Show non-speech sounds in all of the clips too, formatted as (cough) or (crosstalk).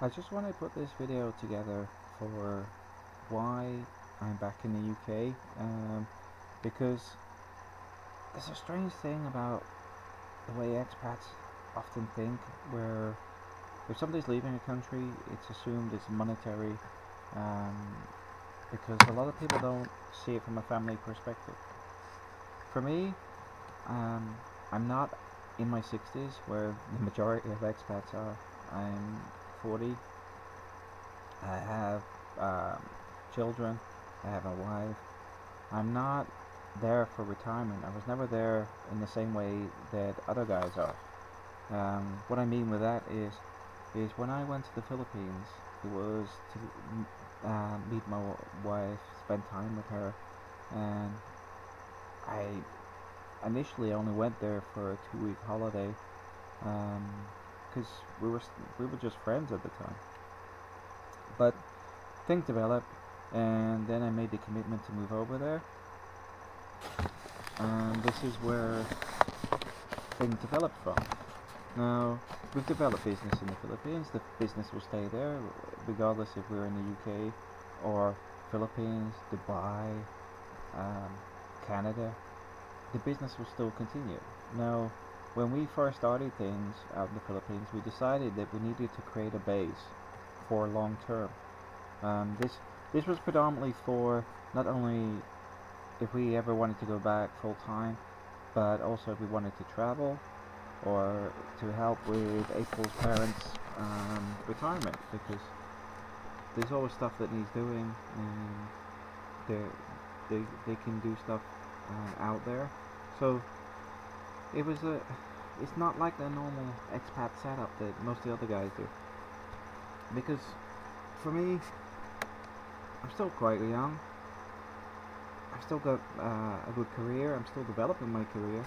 I just want to put this video together for why I'm back in the UK um, because there's a strange thing about the way expats often think where if somebody's leaving a country it's assumed it's monetary um, because a lot of people don't see it from a family perspective. For me, um, I'm not in my 60s where the majority of expats are. I'm 40. I have um, children. I have a wife. I'm not there for retirement. I was never there in the same way that other guys are. Um, what I mean with that is, is when I went to the Philippines, it was to uh, meet my wife, spend time with her, and I initially only went there for a two-week holiday. Um, because we were we were just friends at the time. But things developed, and then I made the commitment to move over there. And this is where things developed from. Now, we've developed business in the Philippines. The business will stay there, regardless if we're in the UK or Philippines, Dubai, um, Canada. The business will still continue. Now, when we first started things out in the Philippines, we decided that we needed to create a base for long term. Um, this this was predominantly for not only if we ever wanted to go back full time, but also if we wanted to travel or to help with April's parents' um, retirement because there's always stuff that needs doing and they they they can do stuff uh, out there. So it was a it's not like the normal expat setup that most of the other guys do. Because for me I'm still quite young. I've still got uh, a good career. I'm still developing my career.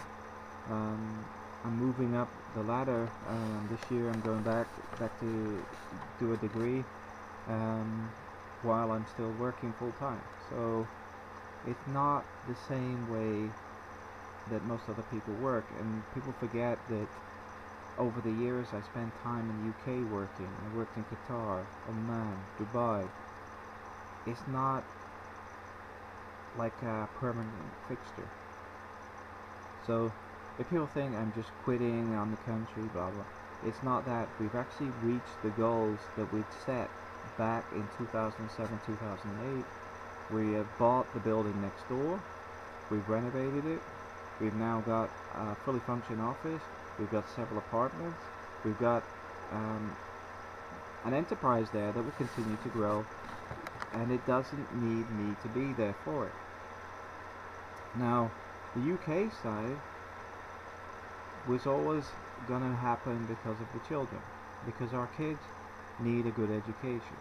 Um, I'm moving up the ladder. Um, this year I'm going back back to do a degree um, while I'm still working full time. So it's not the same way that most other people work and people forget that over the years I spent time in the UK working. I worked in Qatar, Oman, Dubai. It's not like a permanent fixture. So if people think I'm just quitting on the country blah blah it's not that. We've actually reached the goals that we'd set back in 2007-2008 we have bought the building next door. We've renovated it We've now got a fully functioning office. We've got several apartments. We've got um, an enterprise there that will continue to grow and it doesn't need me to be there for it. Now, the UK side was always going to happen because of the children. Because our kids need a good education.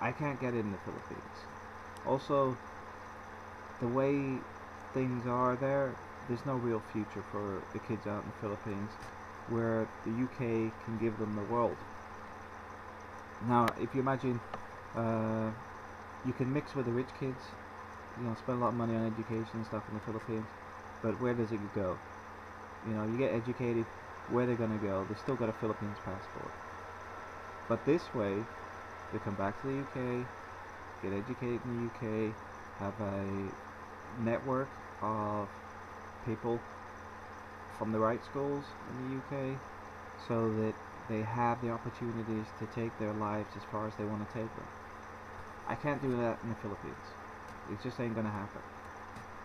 I can't get in the Philippines. Also, the way things are there, there's no real future for the kids out in the Philippines where the UK can give them the world. Now, if you imagine uh, you can mix with the rich kids, you know, spend a lot of money on education and stuff in the Philippines, but where does it go? You know, you get educated, where they're going to go? They still got a Philippines passport. But this way, they come back to the UK, get educated in the UK, have a network of people from the right schools in the UK so that they have the opportunities to take their lives as far as they want to take them. I can't do that in the Philippines. It just ain't gonna happen.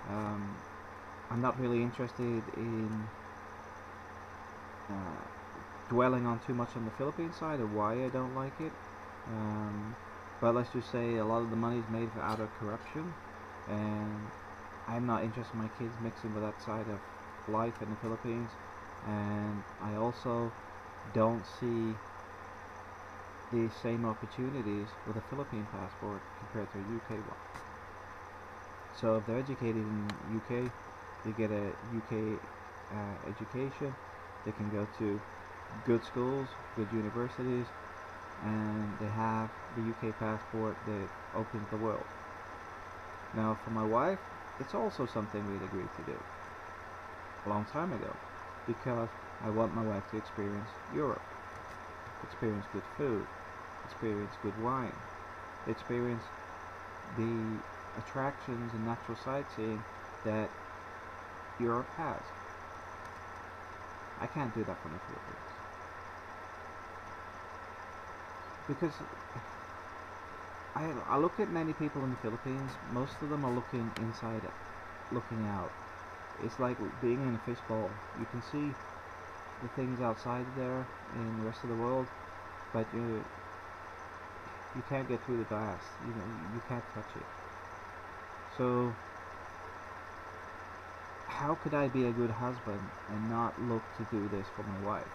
Um, I'm not really interested in uh, dwelling on too much on the Philippine side of why I don't like it. Um, but let's just say a lot of the money is made out of corruption and I'm not interested in my kids mixing with that side of life in the Philippines and I also don't see the same opportunities with a Philippine passport compared to a UK one. So if they're educated in UK, they get a UK uh, education, they can go to good schools, good universities, and they have the UK passport that opens the world. Now for my wife, it's also something we'd agreed to do a long time ago because I want my wife to experience Europe, experience good food, experience good wine. Experience the attractions and natural sightseeing that Europe has. I can't do that from the Philippines. Because I, I look at many people in the Philippines, most of them are looking inside, looking out. It's like being in a fishbowl. You can see the things outside there in the rest of the world, but you you can't get through the glass. You know, you can't touch it. So how could I be a good husband and not look to do this for my wife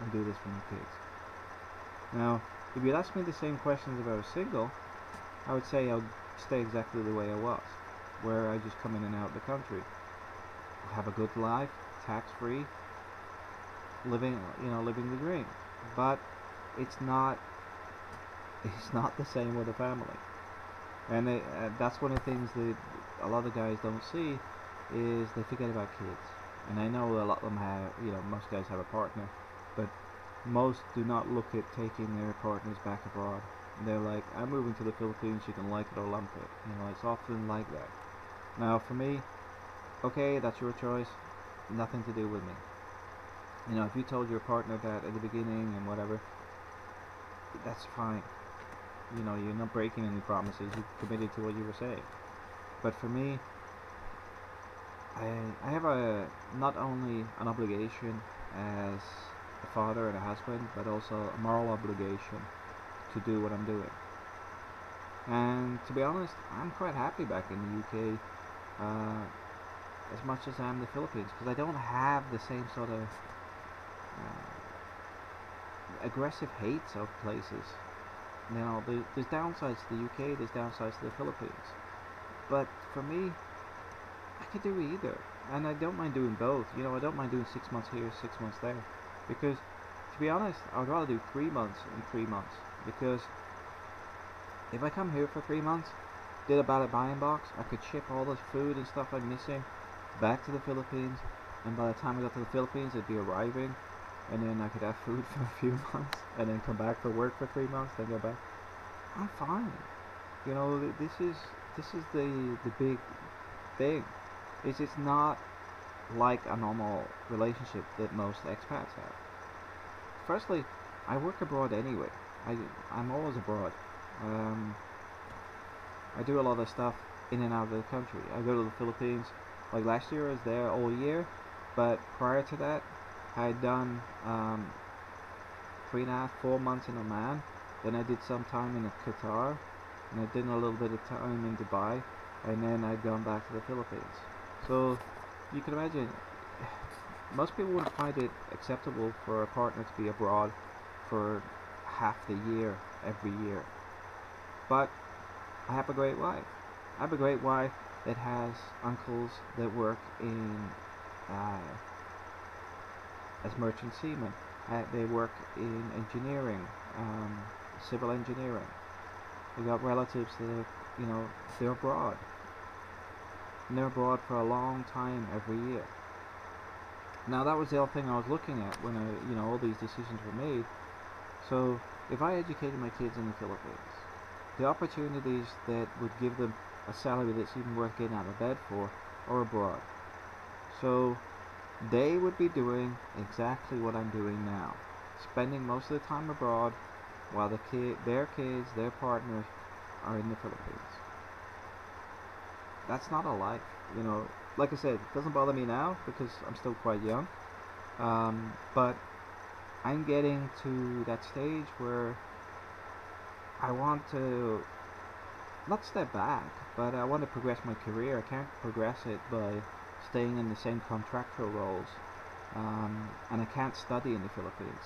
and do this for my kids? Now, if you ask me the same questions if I was single, I would say I'll stay exactly the way I was, where I just come in and out of the country, have a good life, tax free, living you know living the dream. But it's not (laughs) it's not the same with a family, and uh, that's one of the things that a lot of guys don't see is they forget about kids. And I know a lot of them have you know most guys have a partner, but most do not look at taking their partners back abroad they're like, I'm moving to the Philippines, you can like it or lump it. You know, it's often like that. Now, for me, okay, that's your choice, nothing to do with me. You know, if you told your partner that at the beginning and whatever, that's fine. You know, you're not breaking any promises, you committed to what you were saying. But for me, I, I have a not only an obligation as a father and a husband, but also a moral obligation to do what I'm doing. And to be honest, I'm quite happy back in the UK uh, as much as I am the Philippines because I don't have the same sort of uh, aggressive hates of places. Now, there's downsides to the UK, there's downsides to the Philippines. But for me, I could do either. And I don't mind doing both. You know, I don't mind doing six months here, six months there. Because, to be honest, I'd rather do three months and three months because if I come here for three months, did a buying box, I could ship all the food and stuff I'm missing back to the Philippines, and by the time I got to the Philippines, it'd be arriving, and then I could have food (laughs) for a few months, and then come back for work for three months, then go back. I'm fine. You know, this is this is the the big thing. Is it's not like a normal relationship that most expats have. Firstly, I work abroad anyway. I, I'm always abroad. Um, I do a lot of stuff in and out of the country. I go to the Philippines. Like last year, I was there all year, but prior to that, I had done um, three and a half, four months in Oman. Then I did some time in Qatar, and I did a little bit of time in Dubai, and then I'd gone back to the Philippines. So you can imagine, (sighs) most people wouldn't find it acceptable for a partner to be abroad for half the year every year. But I have a great wife. I have a great wife that has uncles that work in uh, as merchant seamen. Uh, they work in engineering, um, civil engineering. We got relatives that are, you know, they're abroad. And they're abroad for a long time every year. Now that was the other thing I was looking at when I, you know, all these decisions were made. So if I educated my kids in the Philippines, the opportunities that would give them a salary that's even worth getting out of bed for are abroad. So they would be doing exactly what I'm doing now, spending most of the time abroad while the kid, their kids, their partners are in the Philippines. That's not a life, you know. Like I said, it doesn't bother me now because I'm still quite young. Um, but I'm getting to that stage where I want to not step back, but I want to progress my career. I can't progress it by staying in the same contractual roles, um, and I can't study in the Philippines.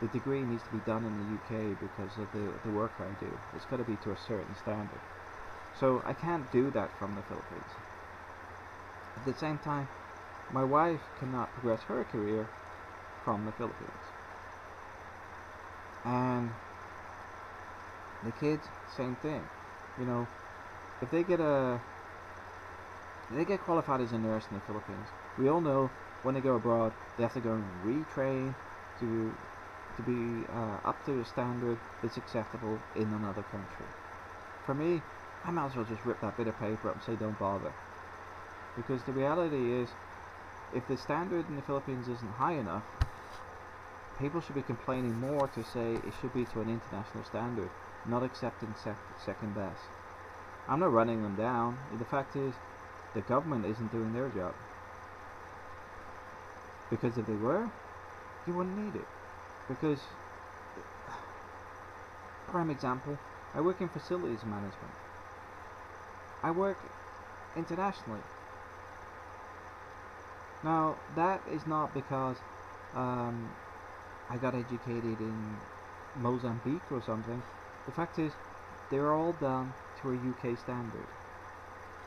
The degree needs to be done in the UK because of the, the work I do. It's got to be to a certain standard. So I can't do that from the Philippines. At the same time, my wife cannot progress her career from the Philippines. And the kids, same thing. You know, if they get a they get qualified as a nurse in the Philippines, we all know when they go abroad they have to go and retrain to to be uh, up to a standard that's acceptable in another country. For me, I might as well just rip that bit of paper up and say don't bother. Because the reality is, if the standard in the Philippines isn't high enough, people should be complaining more to say it should be to an international standard, not accepting sec second best. I'm not running them down. The fact is, the government isn't doing their job. Because if they were, you wouldn't need it. Because, (sighs) prime example, I work in facilities management. I work internationally. Now, that is not because um, I got educated in Mozambique or something. The fact is, they're all done to a UK standard.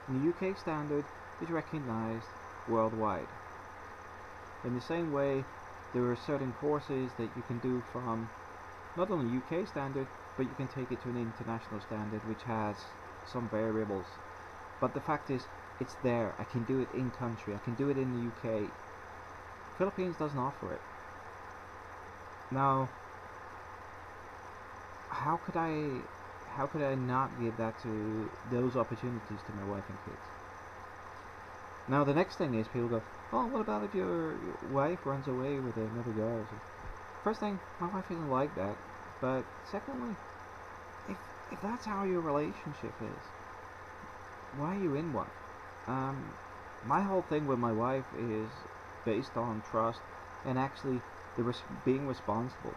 And the UK standard is recognized worldwide. In the same way, there are certain courses that you can do from not only UK standard, but you can take it to an international standard which has some variables. But the fact is, it's there. I can do it in country. I can do it in the UK. Philippines doesn't offer it. Now, how could I, how could I not give that to those opportunities to my wife and kids? Now the next thing is people go, oh, what about if your, wife runs away with another? So first thing, my wife isn't like that. But secondly, if if that's how your relationship is, why are you in one? Um, my whole thing with my wife is based on trust and actually res being responsible.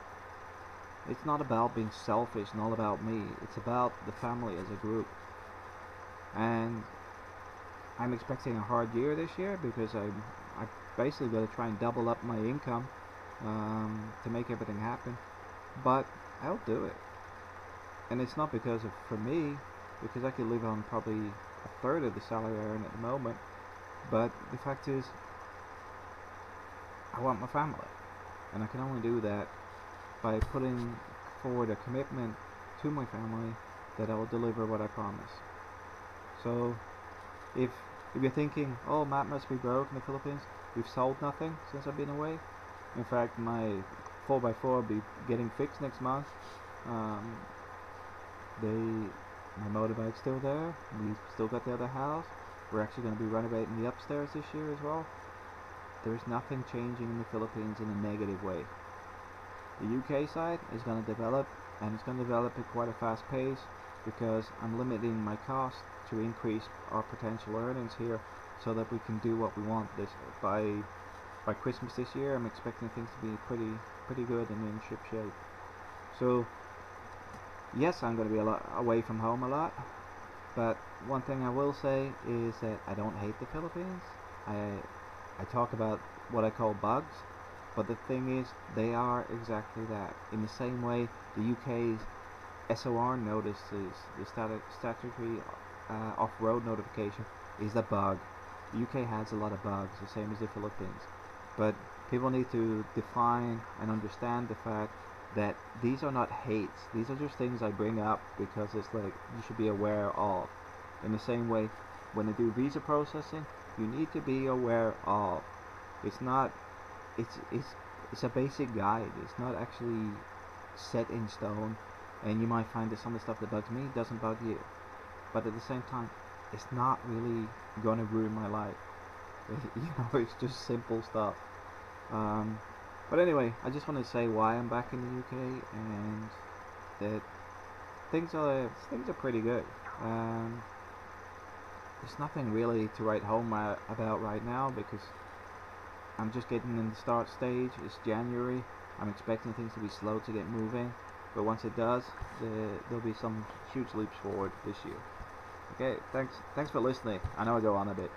It's not about being selfish not about me. It's about the family as a group. And I'm expecting a hard year this year because I'm I basically got to try and double up my income um, to make everything happen. But I'll do it. And it's not because of for me, because I could live on probably a third of the salary I earn at the moment. But the fact is, I want my family. And I can only do that by putting forward a commitment to my family that I will deliver what I promise. So, if if you're thinking, oh, Matt must be broke in the Philippines, we've sold nothing since I've been away. In fact, my 4x4 will be getting fixed next month. Um, they, my motorbike's still there. We've still got the other house. We're actually going to be renovating the upstairs this year as well. There's nothing changing in the Philippines in a negative way. The UK side is going to develop, and it's going to develop at quite a fast pace because I'm limiting my cost to increase our potential earnings here so that we can do what we want this by by Christmas this year. I'm expecting things to be pretty pretty good and in ship shape. So yes I'm going to be a lot away from home a lot but one thing I will say is that I don't hate the Philippines. I I talk about what I call bugs but the thing is they are exactly that in the same way the UK's SORN notices the statutory uh, off-road notification is a bug. The UK has a lot of bugs, the same as the Philippines. But people need to define and understand the fact that these are not hates. These are just things I bring up because it's like you should be aware of. In the same way, when they do visa processing, you need to be aware of. It's not. It's it's it's a basic guide. It's not actually set in stone. And you might find that some of the stuff that bugs me doesn't bug you but at the same time it's not really gonna ruin my life (laughs) you know it's just simple stuff um, but anyway I just want to say why I'm back in the UK and that things are things are pretty good um, there's nothing really to write home uh, about right now because I'm just getting in the start stage it's January I'm expecting things to be slow to get moving but once it does the, there'll be some huge leaps forward this year Okay, thanks thanks for listening. I know I go on a bit.